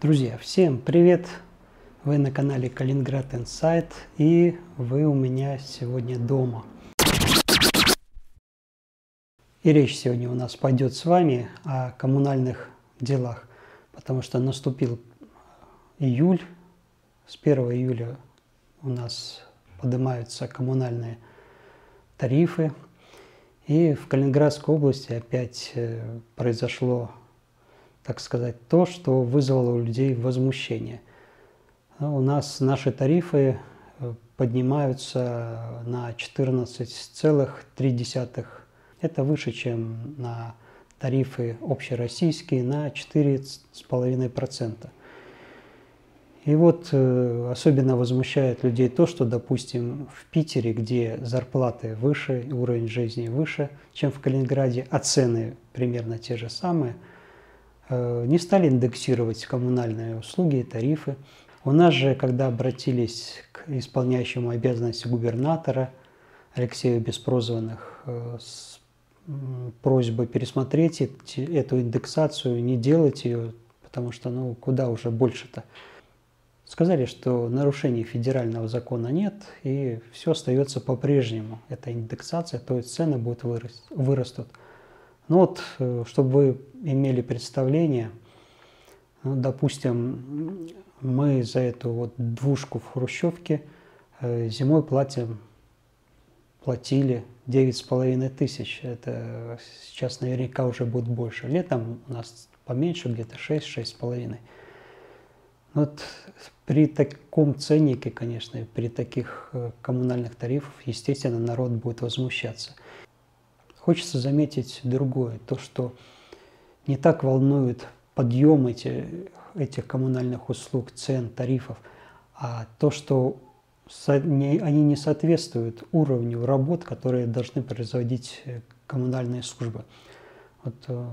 Друзья, всем привет! Вы на канале Калининград Инсайт и вы у меня сегодня дома. И речь сегодня у нас пойдет с вами о коммунальных делах, потому что наступил июль, с 1 июля у нас поднимаются коммунальные тарифы, и в Калининградской области опять э, произошло так сказать, то, что вызвало у людей возмущение. Ну, у нас наши тарифы э, поднимаются на 14,3. Это выше, чем на тарифы общероссийские на 4,5%. И вот э, особенно возмущает людей то, что, допустим, в Питере, где зарплаты выше, уровень жизни выше, чем в Калининграде, а цены примерно те же самые – не стали индексировать коммунальные услуги и тарифы. У нас же, когда обратились к исполняющему обязанности губернатора Алексею Беспрозванных э, с просьбой пересмотреть эту индексацию, не делать ее, потому что ну куда уже больше-то. Сказали, что нарушений федерального закона нет, и все остается по-прежнему. Эта индексация, то есть цены будут вырас, вырастут. Ну вот, э, чтобы вы имели представление, ну, допустим, мы за эту вот двушку в Хрущевке э, зимой платим, платили девять с половиной тысяч. Это сейчас наверняка уже будет больше. Летом у нас поменьше, где-то шесть-шесть с половиной. Вот при таком ценнике, конечно, при таких э, коммунальных тарифах, естественно, народ будет возмущаться – Хочется заметить другое, то, что не так волнует подъем эти, этих коммунальных услуг, цен, тарифов, а то, что они не соответствуют уровню работ, которые должны производить э, коммунальные службы. Вот, э,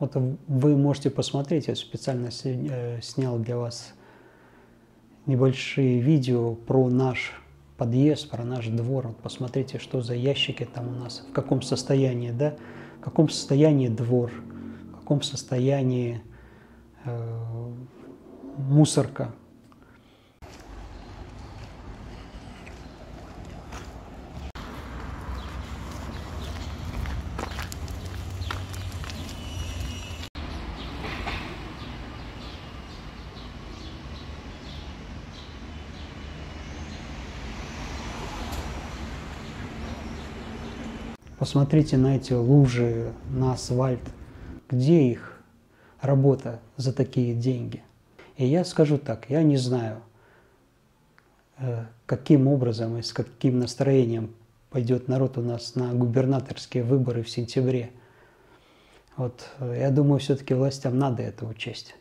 вот вы можете посмотреть, я специально э, снял для вас небольшие видео про наш подъезд, про наш двор. Вот посмотрите, что за ящики там у нас, в каком состоянии, да, в каком состоянии двор, в каком состоянии э, мусорка. Посмотрите на эти лужи, на асфальт. Где их работа за такие деньги? И я скажу так, я не знаю, э, каким образом и с каким настроением пойдет народ у нас на губернаторские выборы в сентябре. Вот, э, я думаю, все-таки властям надо это учесть.